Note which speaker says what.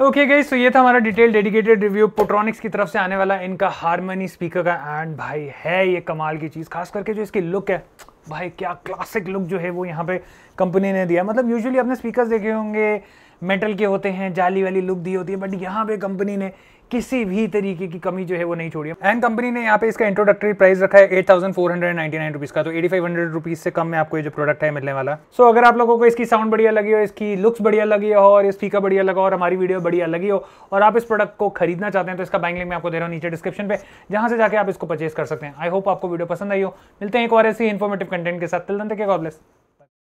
Speaker 1: Okay गई सो ये था हमारा डिटेल डेडिकेटेड रिव्यू पोट्रॉनिक्स की तरफ़ से आने वाला इनका हारमोनी स्पीकर का। एंड भाई, है ये कमाल की चीज़, खास करके जो इसकी लुक है। भाई, क्या क्लासिक लुक जो है वो यहाँ पे कंपनी ने दिया। मतलब यूजुअली अपने स्पीकर्स देखे होंगे मेटल के होते हैं जाली वाली लुक दी होती है बट यहाँ पे कंपनी ने किसी भी तरीके की कमी जो है वो नहीं छोड़ी। एंड कंपनी ने यहाँ पे इसका इंट्रोडक्टरी प्राइस रखा है eight thousand four hundred ninety nine rupees का तो एटी फाइव हंड्रेड रुपीज़ से कम में आपको ये जो प्रोडक्ट है मिलने वाला। सो so, अगर आप लोगों को इसकी साउंड बढ़िया लगी हो इसकी लुक्स बढ़िया लगी हो और स्पीकर बढ़िया लगा और हमारी वीडियो बढ़िया लगी हो और आप इस प्रोडक्ट को खरीदना चाहते हैं तो इसका बैंक लिंक मैं आपको दे रहा हूँ नीचे डिस्क्रिप्शन पे जहाँ से जाकर आप इसको परचेज कर सकते हैं। आई होप आपको वीडियो पसंद आई हो। मिलते हैं एक और ऐसी इन्फॉर्मेटिव कंटेंट के साथ। तिल के गॉड ब्लेस